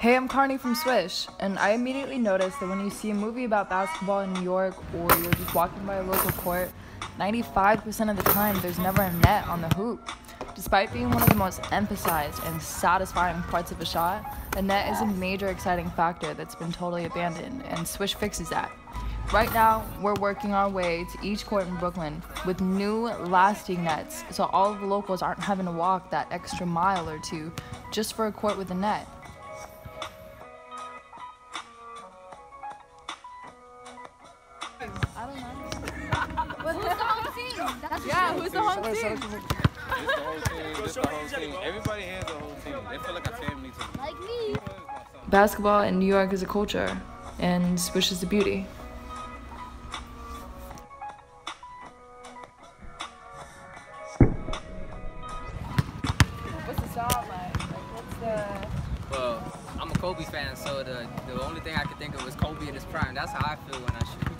Hey, I'm Karni from Swish, and I immediately noticed that when you see a movie about basketball in New York or you're just walking by a local court, 95% of the time there's never a net on the hoop. Despite being one of the most emphasized and satisfying parts of a shot, a net is a major exciting factor that's been totally abandoned, and Swish fixes that. Right now, we're working our way to each court in Brooklyn with new lasting nets, so all of the locals aren't having to walk that extra mile or two just for a court with a net. I don't know. Who's the home team? That's Yeah, who's the home team? Whole team. Everybody here is the whole team. They feel like me. like me. Basketball in New York is a culture, and Swish is the beauty. Well, I'm a Kobe fan, so the the only thing I could think of was Kobe in his prime. That's how I feel when I shoot.